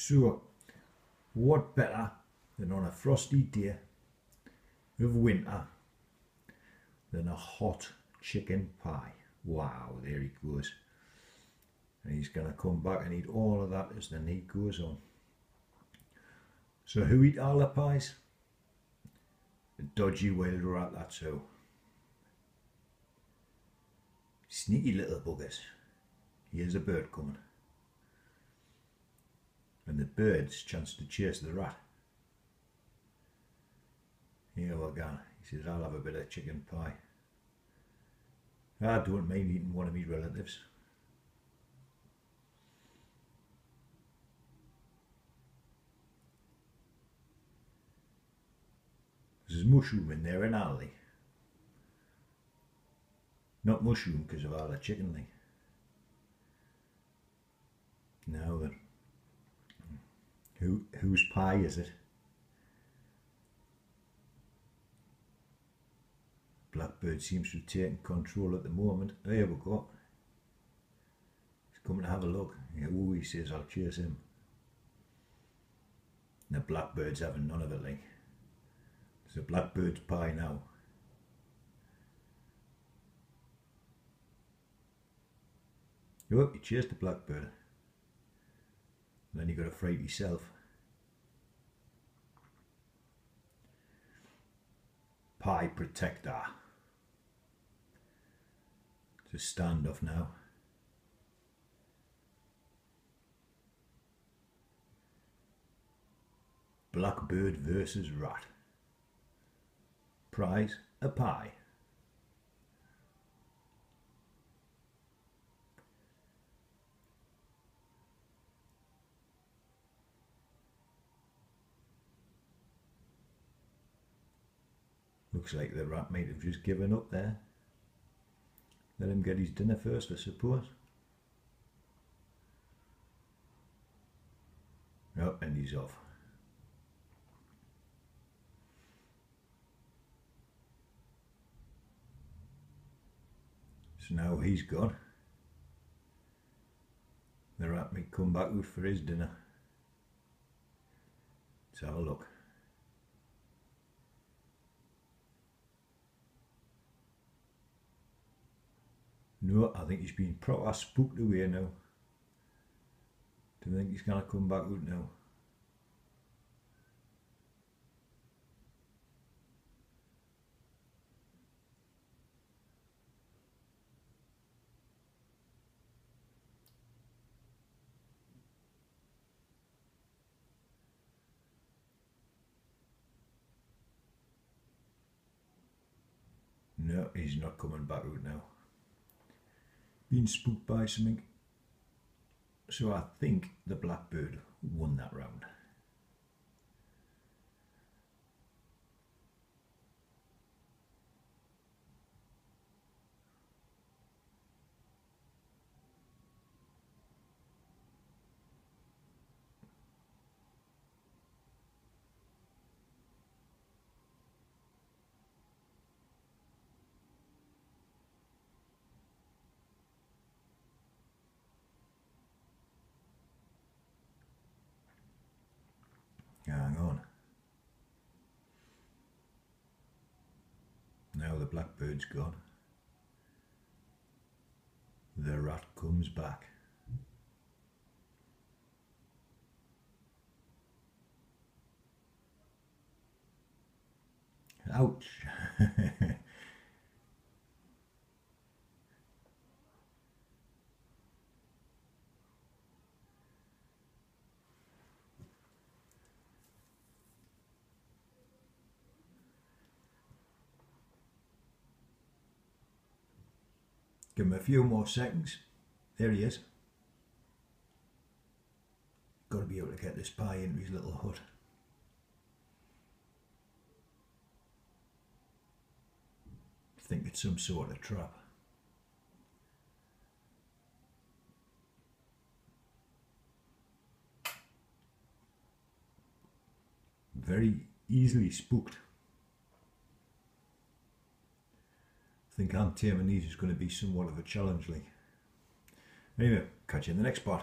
So, what better than on a frosty day of winter than a hot chicken pie? Wow, there he goes. And he's going to come back and eat all of that as the night goes on. So who eat all the pies? The dodgy wild rat, that's who. Sneaky little buggers. Here's a bird coming and the birds chance to chase the rat. Here we go. He says, I'll have a bit of chicken pie. I don't mind eating one of my relatives. There's mushroom in there, in alley. Not mushroom because of all the chicken thing. Now then. Who whose pie is it? Blackbird seems to have taken control at the moment. There we go. He's coming to have a look. Yeah, ooh, he says I'll chase him. And the blackbird's having none of it like. It's a blackbird's pie now. Oh, he chased the blackbird. Then you've got to fright yourself. Pie Protector. A standoff now. Blackbird versus Rat. Prize a pie. Looks like the rat might have just given up there. Let him get his dinner first, I suppose. Oh, and he's off. So now he's gone. The rat may come back for his dinner. Let's have a look. No, I think he's been proper spooked away now. Do you think he's going to come back out now? No, he's not coming back out now been spooked by something. So I think the Blackbird won that round. Hang on. Now the blackbird's gone. The rat comes back. Ouch! Give him a few more seconds. There he is. Got to be able to get this pie into his little hut. I think it's some sort of trap. Very easily spooked. Think untaming these is going to be somewhat of a challenge. Like. Anyway, catch you in the next part.